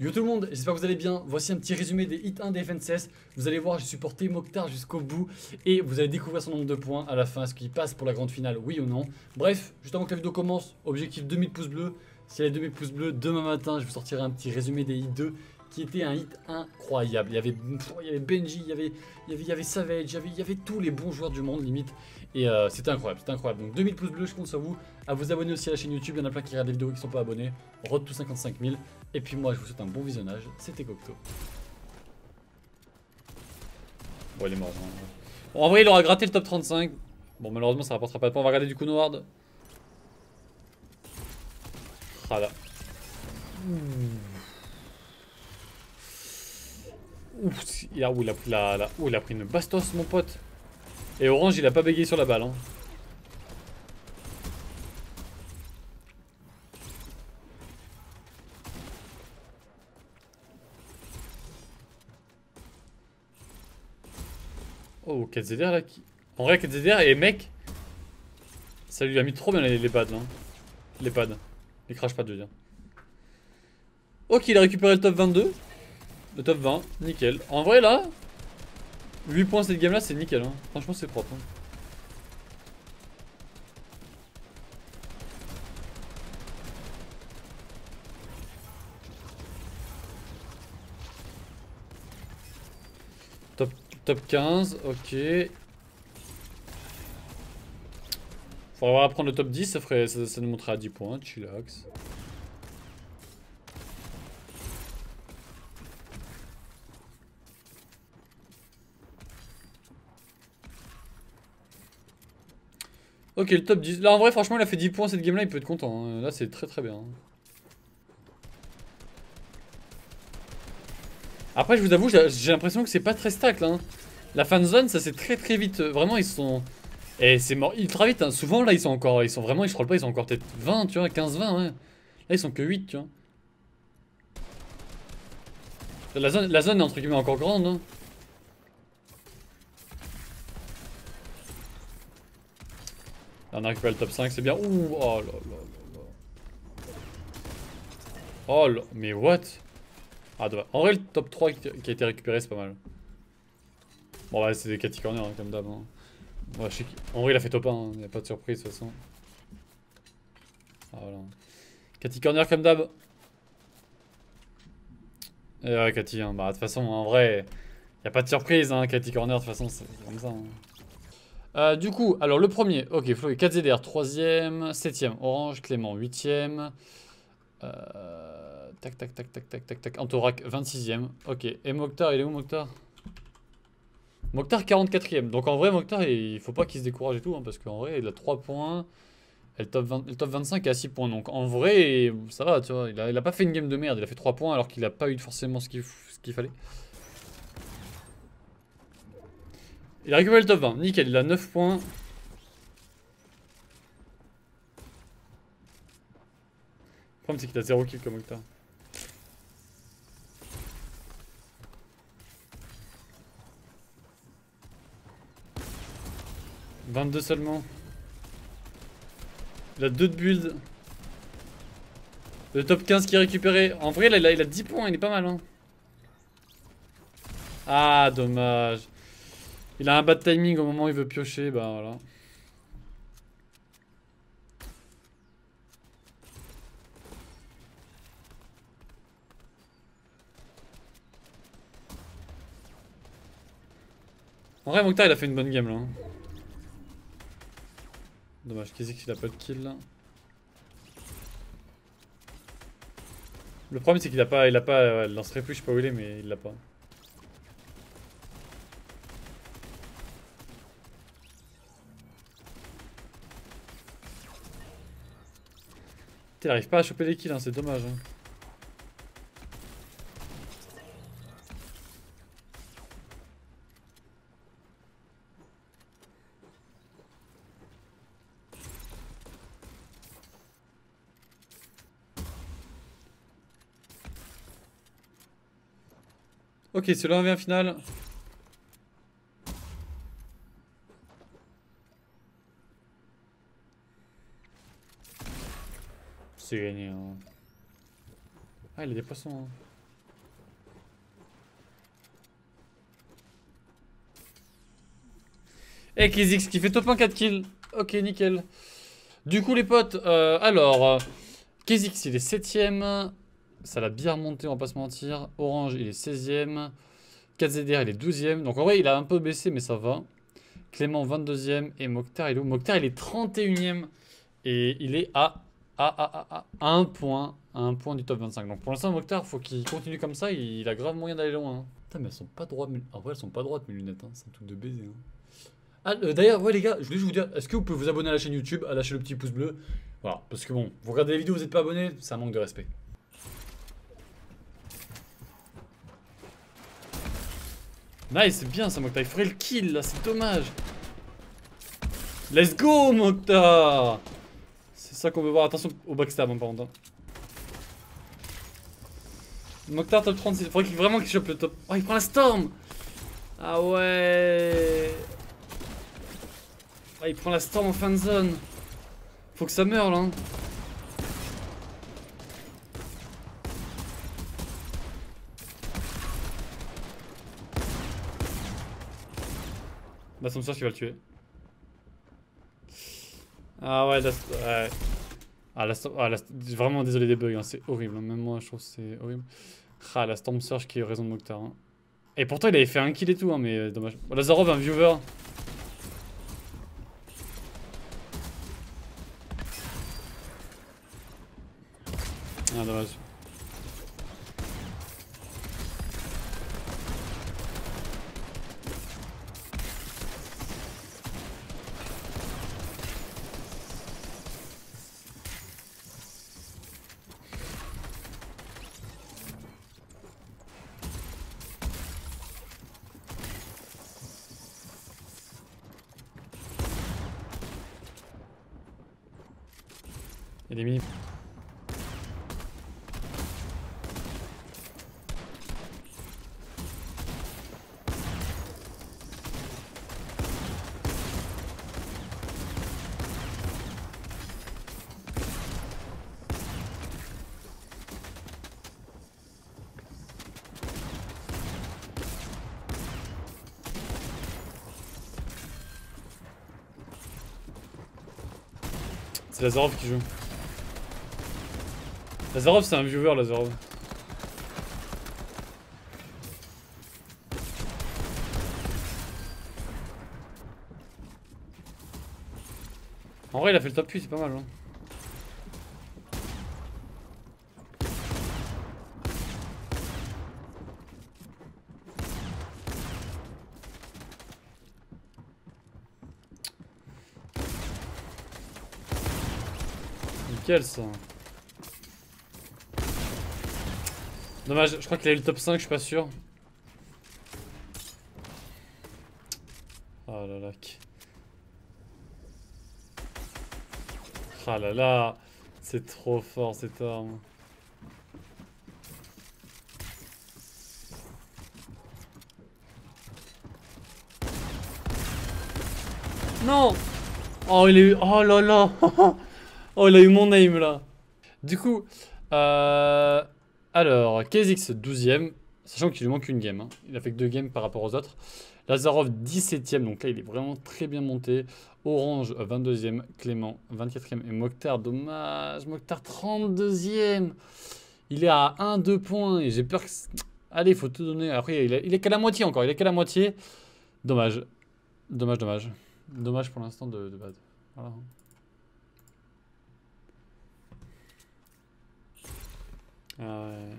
Yo tout le monde, j'espère que vous allez bien. Voici un petit résumé des hits 1 des FNCS. Vous allez voir, j'ai supporté Mokhtar jusqu'au bout et vous allez découvrir son nombre de points à la fin. Est-ce qu'il passe pour la grande finale, oui ou non Bref, juste avant que la vidéo commence, objectif 2000 pouces bleus. Si elle a 2000 pouces bleus, demain matin, je vous sortirai un petit résumé des hits 2 qui était un hit incroyable. Il y avait, il y avait Benji, il y avait, il y avait, il y avait Savage, il y avait, il y avait tous les bons joueurs du monde limite. Et euh, c'était incroyable, c'était incroyable. Donc 2000 pouces bleus, je compte sur vous. À vous abonner aussi à la chaîne YouTube, il y en a plein qui regardent des vidéos qui ne sont pas abonnés. Road to 55 000. Et puis moi, je vous souhaite un bon visionnage. C'était Cocteau. Bon, il est mort. Hein. Bon, en vrai, il aura gratté le top 35. Bon, malheureusement, ça rapportera pas de points. On va regarder du coup là. Ouf, il a, il a pris la, il a pris une bastos, mon pote. Et Orange, il a pas bégayé sur la balle. Hein. Oh, 4 là qui... En vrai, 4 et mec, ça lui a mis trop bien les, pads là. Les pads. Les crash pads, je veux dire. Ok, il a récupéré le top 22. Le top 20, nickel. En vrai, là, 8 points cette game là, c'est nickel. Hein. Franchement, c'est propre. Hein. Top, top 15, ok. Faudra prendre le top 10, ça, ferait, ça, ça nous montrerait à 10 points, chillax. Ok, le top 10. Là, en vrai, franchement, il a fait 10 points cette game-là, il peut être content. Hein. Là, c'est très très bien. Après, je vous avoue, j'ai l'impression que c'est pas très stack là. Hein. La fan zone, ça c'est très très vite. Vraiment, ils sont. Et c'est mort ultra vite. Hein. Souvent, là, ils sont encore. Ils sont vraiment. Je crois pas, ils sont encore peut-être 20, tu vois, 15-20, ouais. Là, ils sont que 8, tu vois. La zone, la zone est entre guillemets encore grande. On a récupéré le top 5, c'est bien. Ouh, oh là là là là. Oh mais what? Ah, En vrai, le top 3 qui a été récupéré, c'est pas mal. Bon, ouais, c'est des Cathy Corner, hein, comme d'hab. Hein. En vrai, il a fait top 1, il n'y a pas de surprise, de toute façon. Ah, voilà. Cathy Corner, comme d'hab. Et ouais, Cathy, hein. bah, de toute façon, en vrai, il n'y a pas de surprise, hein, Cathy Corner, de toute façon, c'est comme ça. Hein. Euh, du coup, alors le premier, ok, Flo 4 ZDR, 3ème, 7ème, Orange, Clément, 8ème. Euh, tac, tac, tac, tac, tac, tac, tac, Antorac, 26ème. Ok, et Mokhtar, il est où Mokhtar? Mokhtar, 44ème. Donc en vrai, Mokhtar, il faut pas qu'il se décourage et tout, hein, parce qu'en vrai, il a 3 points. Et le top, le top 25 est à 6 points. Donc en vrai, ça va, tu vois. Il a, il a pas fait une game de merde, il a fait 3 points alors qu'il a pas eu forcément ce qu'il fallait. Il a récupéré le top 20. Nickel, il a 9 points. Le problème, c'est qu'il a 0 kill comme Octa. « 22 seulement. Il a 2 de build. Le top 15 qui est récupéré. En vrai, là, il a, il a 10 points, il est pas mal. Hein. Ah, dommage. Il a un bad timing au moment où il veut piocher, bah voilà. En vrai, Mokhtar il a fait une bonne game là. Hein. Dommage, qu'est-ce qu'il a pas de kill là Le problème c'est qu'il a pas, il a pas, il lancerait plus, je sais pas où il est, mais il l'a pas. Il arrive pas à choper les kills, hein, c'est dommage. Hein. Ok, le 1v1 final. C'est génial. Hein. Ah, il a des poissons. Hein. Eh, et Kizix qui fait top 1 4 kills. Ok, nickel. Du coup, les potes, euh, alors, euh, Kizix il est 7ème. Ça l'a bien remonté, on va pas se mentir. Orange il est 16ème. 4ZDR il est 12ème. Donc en vrai, il a un peu baissé, mais ça va. Clément 22ème. Et Mokhtar il est où? Mokhtar il est 31ème. Et il est à à, à, à, à 1 point. À 1 point du top 25. Donc pour l'instant, Mokhtar, faut qu'il continue comme ça. Il, a grave moyen d'aller loin. Hein. Mais elles sont pas droites. En vrai, elles sont pas droites, mes lunettes. Hein. C'est un truc de baiser. Hein. Ah, euh, d'ailleurs, ouais, les gars, je voulais juste vous dire, est-ce que vous pouvez vous abonner à la chaîne YouTube, à lâcher le petit pouce bleu? Voilà, parce que bon, vous regardez les vidéos, vous n'êtes pas abonné, c'est un manque de respect. Nice, c'est bien ça, Mokhtar. Il ferait le kill là, c'est dommage. Let's go, Mokhtar ça qu'on veut voir. Attention au backstab, hein, par contre. Hein. Mokhtar top 36. Il faudrait vraiment qu'il chope le top. Oh, il prend la storm Ah ouais Ah, il prend la storm en fin de zone. Faut que ça meure là. Hein. Bah, son qui va le tuer. Ah ouais, ouais. Ah, la, ah, vraiment désolé des bugs, hein, c'est horrible. Hein. Même moi, je trouve que c'est horrible. Ah, la Storm Surge qui a raison de Mokhtar. Hein. Et pourtant, il avait fait un kill et tout, hein, mais euh, dommage. Lazarov, un viewer. Ah, dommage. Il est mini. C'est Lazarov qui joue. Lazarov c'est un viewer Lazarov. En vrai il a fait le top 8 c'est pas mal hein. Nickel ça Dommage, je crois qu'il a eu le top 5, je suis pas sûr. Oh là là. Ah là là. C'est trop fort cette arme. Non Oh il a eu... Oh là là Oh il a eu mon aim là Du coup... Euh... Alors, KZX 12ème, sachant qu'il lui manque une game. Hein. Il a fait que deux games par rapport aux autres. Lazarov 17ème, donc là il est vraiment très bien monté. Orange 22ème, Clément 24ème et Mokhtar, dommage, Mokhtar 32ème. Il est à 1-2 points et j'ai peur que... Allez, il faut tout donner. Après, il est, qu'à la moitié encore, il est qu'à la moitié. Dommage, dommage, dommage. Dommage pour l'instant de, de base. Voilà. Ah ouais.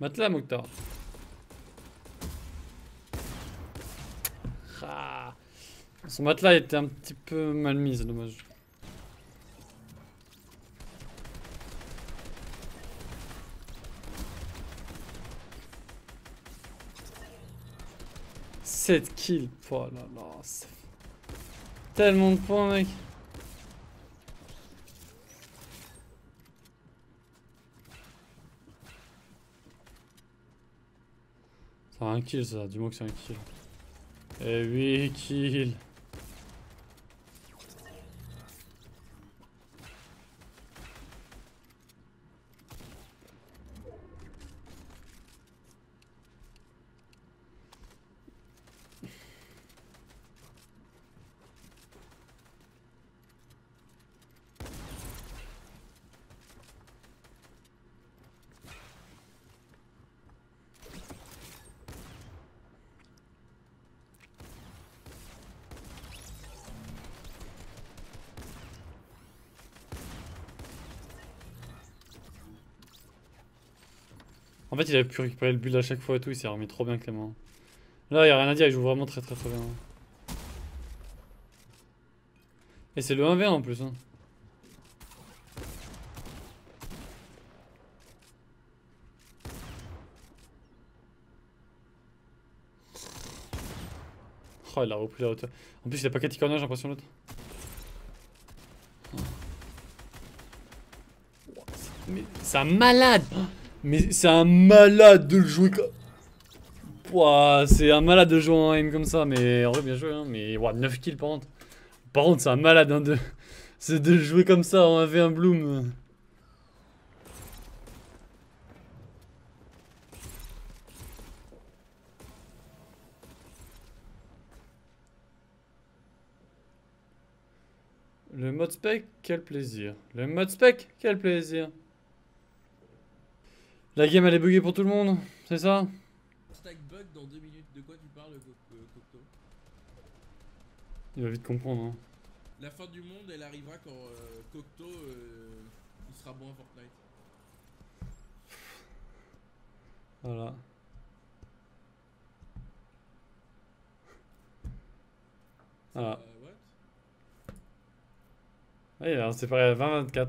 Matelas, Mokhtar. Ah. Son matelas était un petit peu mal mis, c'est dommage. Sept kills. Oh là là. Tellement de points, mec. C'est un kill ça, dis-moi que c'est un kill. Et 8 kills. En fait, il a pu récupérer le build à chaque fois et tout, il s'est remis trop bien Clément. Là, il a rien à dire, il joue vraiment très très très bien. Et c'est le 1v1 en plus. Hein. Oh, il a repris la hauteur. En plus, il a pas 4 corner, j'ai l'impression l'autre. Mais c'est un malade mais c'est un malade de le jouer comme... c'est un malade de jouer en aim comme ça, mais en vrai bien joué, hein. Mais 9 kills par contre. Par contre, c'est un malade hein, de... C'est de jouer comme ça en 1v1 Bloom. Le mode spec, quel plaisir. Le mode spec, quel plaisir. La game elle est buggée pour tout le monde, c'est ça? Stack bug dans 2 minutes, de quoi tu parles euh, Cocteau? Il va vite comprendre hein. La fin du monde elle arrivera quand euh, Cocteau euh, il sera bon à Fortnite. Voilà. Voilà. Euh, what? C'est pareil à 20-24.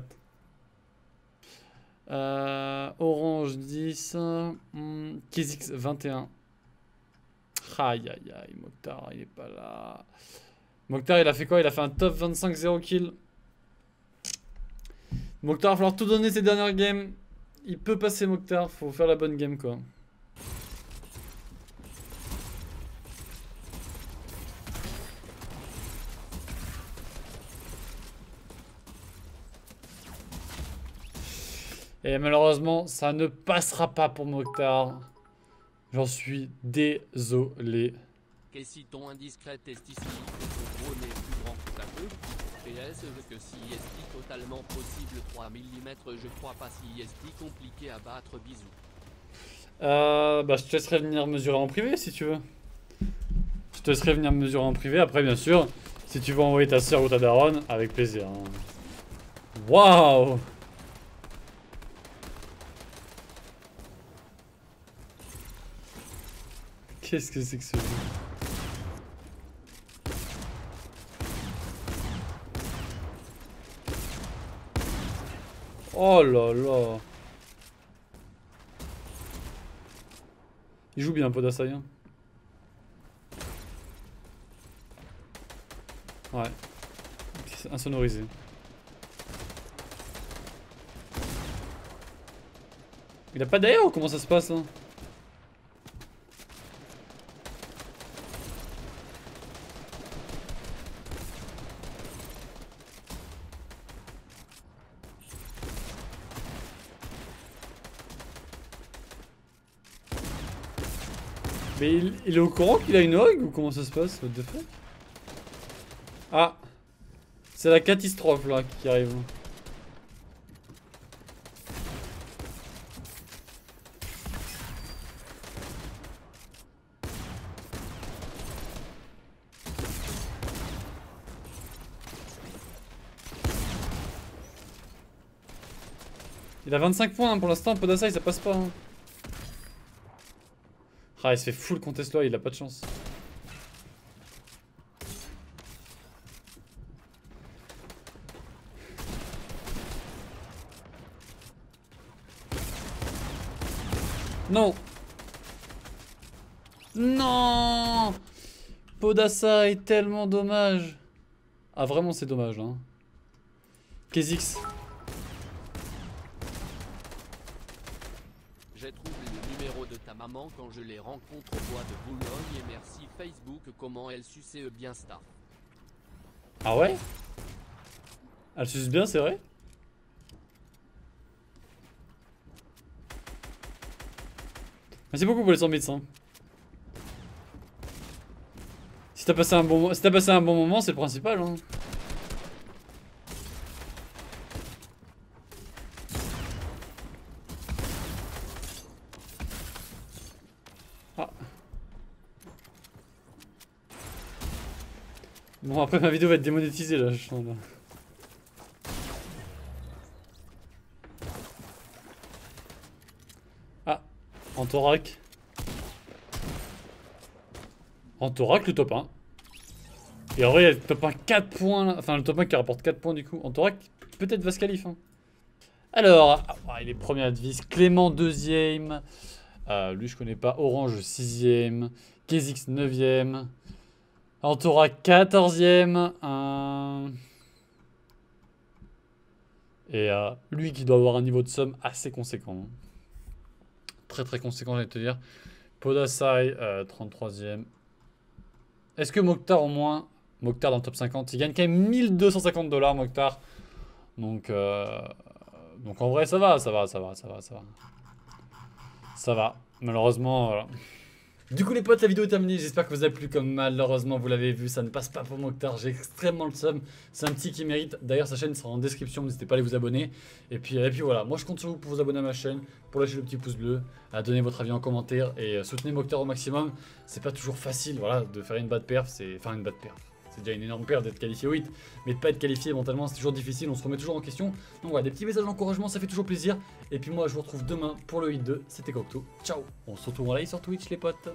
Euh, Orange 10. Hmm, Kizix 21. Aïe aïe aïe, Mokhtar il est pas là. Mokhtar il a fait quoi? Il a fait un top 25 0 kill. Mokhtar il va falloir tout donner ses dernières games. Il peut passer Mokhtar, faut faire la bonne game quoi. Et malheureusement, ça ne passera pas pour Mokhtar. J'en suis désolé. Et si ton indiscret testicule ton gros n'est plus grand que ta queue PS que si est totalement possible? 3 mm je crois pas si est compliqué à battre bisous. Euh, bah je te laisserai venir mesurer en privé si tu veux. Je te laisserai venir mesurer en privé après bien sûr. Si tu veux envoyer ta soeur ou ta daronne, avec plaisir. Hein. Waouh Qu'est-ce que c'est que ce jeu Oh là là Il joue bien Podasai hein. Ouais. Insonorisé. Il a pas d'ailleurs ou comment ça se passe hein? Mais il, est au courant qu'il a une hog ou comment ça se passe What the fuck? Ah C'est la catastrophe là qui arrive. Il a 25 points hein, pour l'instant, Podasai ça passe pas. Hein. Ah, il se fait full contest là, il a pas de chance. Non Non Podassa est tellement dommage. Ah vraiment c'est dommage hein. J'ai quand je les rencontre au bois de Boulogne et merci Facebook comment elle suçait bien star. Ah ouais? Elle suce bien, c'est vrai? Merci beaucoup pour les 100 bits. Hein. Si t'as passé un bon, si passé un bon moment, c'est le principal. Hein. Ah. Bon après ma vidéo va être démonétisée là, je sens là. Ah, Antorac. Antorac le top 1. Et en vrai il y a le top 1 4 points, là. enfin le top 1 qui rapporte 4 points du coup. Antorac peut-être va se qualifier. Hein. Alors, ah, il est premier advice, Clément deuxième. Euh, lui je connais pas, Orange 6ème, Kezix 9ème, Antora 14ème, et euh, lui qui doit avoir un niveau de somme assez conséquent. Très très conséquent, je vais te dire. Podasai, 33ème. Euh, Est-ce que Mokhtar au moins, Mokhtar dans le top 50, il gagne quand même 1250 dollars Mokhtar. Donc, donc en vrai ça va, ça va, ça va, ça va, ça va. Ça va. Malheureusement. Du coup les potes, la vidéo est terminée, j'espère que vous avez plu. Comme malheureusement vous l'avez vu, ça ne passe pas pour Mokhtar, j'ai extrêmement le seum, c'est un petit qui mérite, d'ailleurs sa chaîne sera en description, n'hésitez pas à aller vous abonner, et puis, et puis voilà, moi je compte sur vous pour vous abonner à ma chaîne, pour lâcher le petit pouce bleu, à donner votre avis en commentaire, et euh, soutenir Mokhtar au maximum, c'est pas toujours facile, voilà, de faire une bad perf, c'est, enfin une bad perf, c'est déjà une énorme perte d'être qualifié au 8, mais de pas être qualifié mentalement, c'est toujours difficile, on se remet toujours en question. Donc voilà, des petits messages d'encouragement, ça fait toujours plaisir. Et puis moi, je vous retrouve demain pour le 8-2. C'était Cocteau. Ciao On se retrouve en live sur Twitch, les potes.